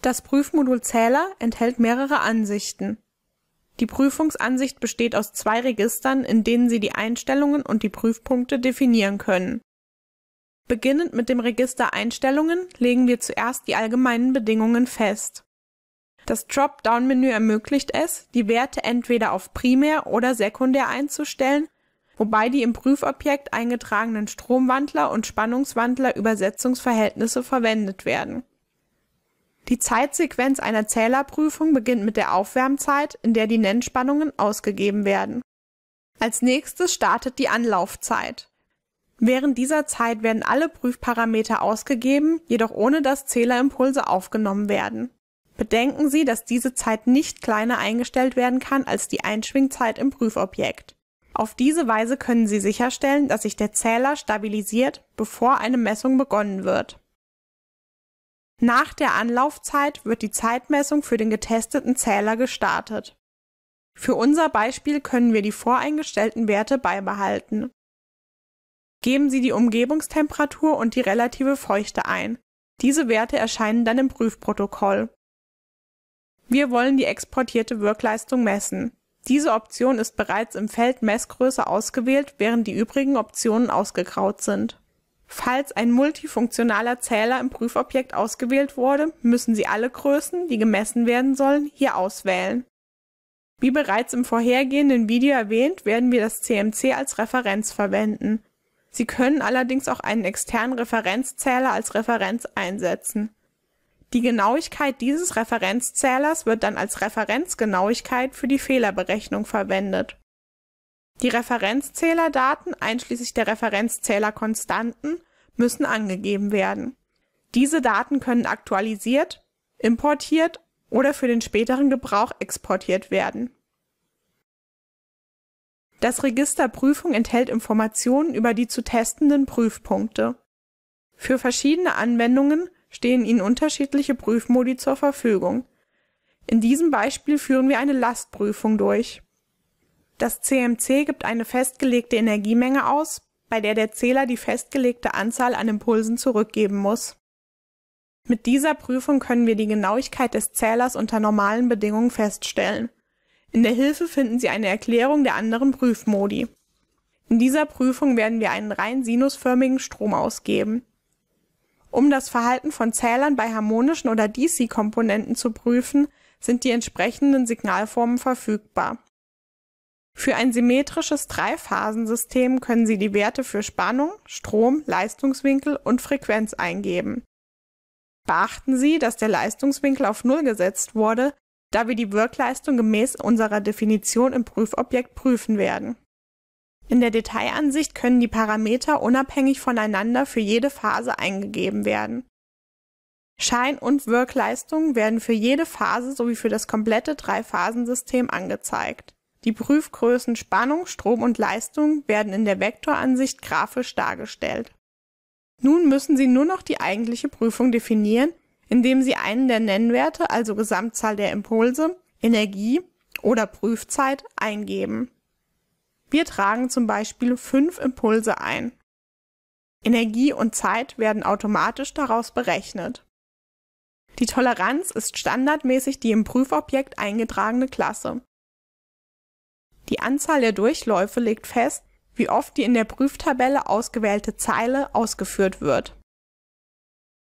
Das Prüfmodul Zähler enthält mehrere Ansichten. Die Prüfungsansicht besteht aus zwei Registern, in denen Sie die Einstellungen und die Prüfpunkte definieren können. Beginnend mit dem Register Einstellungen legen wir zuerst die allgemeinen Bedingungen fest. Das Dropdown-Menü ermöglicht es, die Werte entweder auf Primär oder Sekundär einzustellen, wobei die im Prüfobjekt eingetragenen Stromwandler und Spannungswandler Übersetzungsverhältnisse verwendet werden. Die Zeitsequenz einer Zählerprüfung beginnt mit der Aufwärmzeit, in der die Nennspannungen ausgegeben werden. Als nächstes startet die Anlaufzeit. Während dieser Zeit werden alle Prüfparameter ausgegeben, jedoch ohne dass Zählerimpulse aufgenommen werden Bedenken Sie, dass diese Zeit nicht kleiner eingestellt werden kann als die Einschwingzeit im Prüfobjekt. Auf diese Weise können Sie sicherstellen, dass sich der Zähler stabilisiert, bevor eine Messung begonnen wird. Nach der Anlaufzeit wird die Zeitmessung für den getesteten Zähler gestartet. Für unser Beispiel können wir die voreingestellten Werte beibehalten. Geben Sie die Umgebungstemperatur und die relative Feuchte ein. Diese Werte erscheinen dann im Prüfprotokoll. Wir wollen die exportierte Wirkleistung messen. Diese Option ist bereits im Feld Messgröße ausgewählt, während die übrigen Optionen ausgegraut sind. Falls ein multifunktionaler Zähler im Prüfobjekt ausgewählt wurde, müssen Sie alle Größen, die gemessen werden sollen, hier auswählen. Wie bereits im vorhergehenden Video erwähnt, werden wir das CMC als Referenz verwenden. Sie können allerdings auch einen externen Referenzzähler als Referenz einsetzen. Die Genauigkeit dieses Referenzzählers wird dann als Referenzgenauigkeit für die Fehlerberechnung verwendet. Die Referenzzählerdaten einschließlich der Referenzzählerkonstanten müssen angegeben werden. Diese Daten können aktualisiert, importiert oder für den späteren Gebrauch exportiert werden. Das Register Prüfung enthält Informationen über die zu testenden Prüfpunkte. Für verschiedene Anwendungen stehen Ihnen unterschiedliche Prüfmodi zur Verfügung. In diesem Beispiel führen wir eine Lastprüfung durch. Das CMC gibt eine festgelegte Energiemenge aus, bei der der Zähler die festgelegte Anzahl an Impulsen zurückgeben muss. Mit dieser Prüfung können wir die Genauigkeit des Zählers unter normalen Bedingungen feststellen. In der Hilfe finden Sie eine Erklärung der anderen Prüfmodi. In dieser Prüfung werden wir einen rein sinusförmigen Strom ausgeben. Um das Verhalten von Zählern bei harmonischen oder DC-Komponenten zu prüfen, sind die entsprechenden Signalformen verfügbar. Für ein symmetrisches Dreiphasensystem können Sie die Werte für Spannung, Strom, Leistungswinkel und Frequenz eingeben. Beachten Sie, dass der Leistungswinkel auf Null gesetzt wurde, da wir die Wirkleistung gemäß unserer Definition im Prüfobjekt prüfen werden in der Detailansicht können die Parameter unabhängig voneinander für jede Phase eingegeben werden. Schein und Wirkleistung werden für jede Phase sowie für das komplette Dreiphasensystem angezeigt. Die Prüfgrößen Spannung, Strom und Leistung werden in der Vektoransicht grafisch dargestellt. Nun müssen Sie nur noch die eigentliche Prüfung definieren, indem Sie einen der Nennwerte, also Gesamtzahl der Impulse, Energie oder Prüfzeit, eingeben wir tragen zum Beispiel fünf Impulse ein. Energie und Zeit werden automatisch daraus berechnet. Die Toleranz ist standardmäßig die im Prüfobjekt eingetragene Klasse. Die Anzahl der Durchläufe legt fest, wie oft die in der Prüftabelle ausgewählte Zeile ausgeführt wird.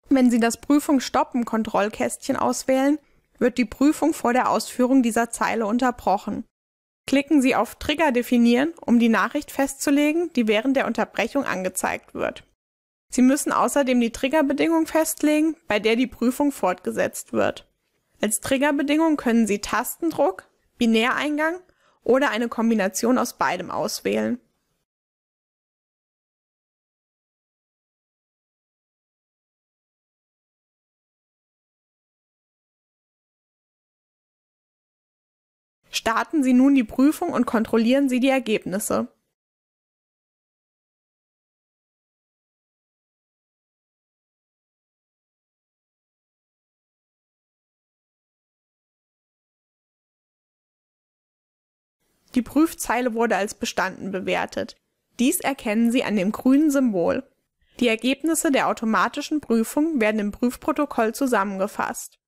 Wenn Sie das Prüfung-Stoppen-Kontrollkästchen auswählen, wird die Prüfung vor der Ausführung dieser Zeile unterbrochen. Klicken Sie auf Trigger definieren, um die Nachricht festzulegen, die während der Unterbrechung angezeigt wird. Sie müssen außerdem die Triggerbedingung festlegen, bei der die Prüfung fortgesetzt wird. Als Triggerbedingung können Sie Tastendruck, Binäreingang oder eine Kombination aus beidem auswählen Starten Sie nun die Prüfung und kontrollieren Sie die Ergebnisse. Die Prüfzeile wurde als bestanden bewertet. Dies erkennen Sie an dem grünen Symbol. Die Ergebnisse der automatischen Prüfung werden im Prüfprotokoll zusammengefasst